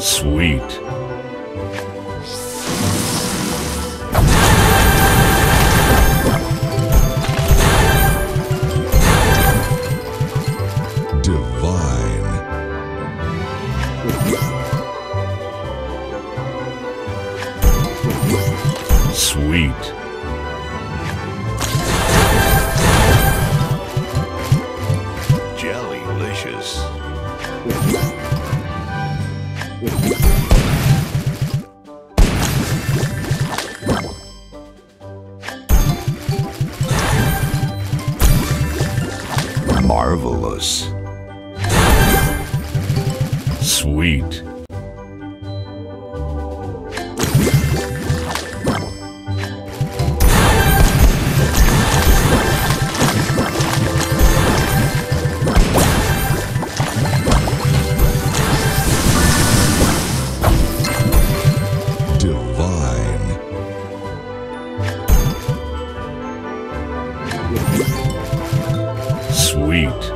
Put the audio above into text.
Sweet. Sweet. Jellylicious. Marvelous. Sweet. Divine. Sweet.